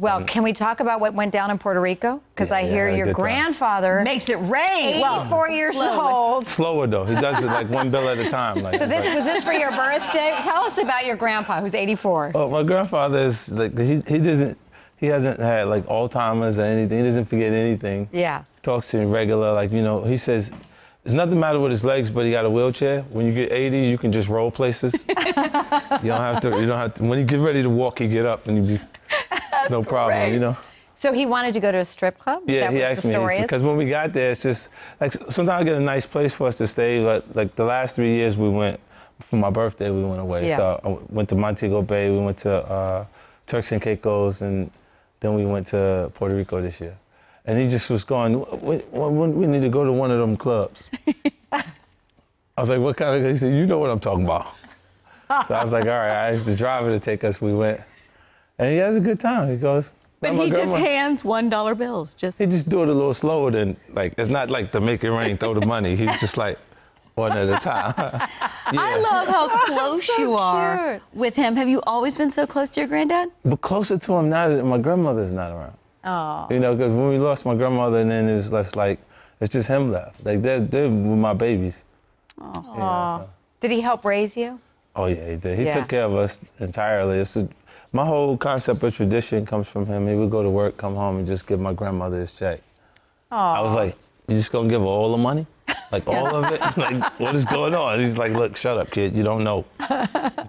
Well, mm-hmm. can we talk about what went down in Puerto Rico? Because Yeah, I hear had a your good time. grandfather, Makes it rain. 84 years slowly. old. Slower though. He does it like one bill at a time. Like, So this like- was this for your birthday? Tell us about your grandpa, who's 84. Oh, my grandfather is like he he doesn't he hasn't had like Alzheimer's or anything. He doesn't forget anything. Yeah. He Talks to me regular. Like you know, he says there's nothing matter with his legs, but he got a wheelchair. When you get 80, you can just roll places. you don't have to. You don't have to. When you get ready to walk, you get up and you be no problem. great. You know. So he wanted to go to a strip club? Is Yeah, that he asked me because when we got there, it's just like sometimes I get a nice place for us to stay. Like, like the last three years we went for my birthday, we went away. Yeah. So I went to Montego Bay, we went to uh, Turks and Caicos, and then we went to Puerto Rico this year. And he just was going, we, we, we need to go to one of them clubs. I was like, what kind of? He said, you know what I'm talking about. so I was like, all right. I asked the driver to take us. We went, and he has a good time. He goes. But he just hands one dollar bills. Just He just do it a little slower than like it's not like to make it rain, throw the money. He's just like one at a time. yeah. I love how close you are cute. with him. Have you always been so close to your granddad? But closer to him now that my grandmother's not around. Oh. You know, because when we lost my grandmother, and then it's just like it's just him left. Like they're they're with my babies. Aw. Did he help raise you? Oh yeah, he did. He Yeah. took care of us entirely. It's a, my whole concept of tradition comes from him. He would go to work, come home, and just give my grandmother his check. I was like, you just gonna give her all the money? Like all of it? Like what is going on? He's like, look, shut up, kid. You don't know.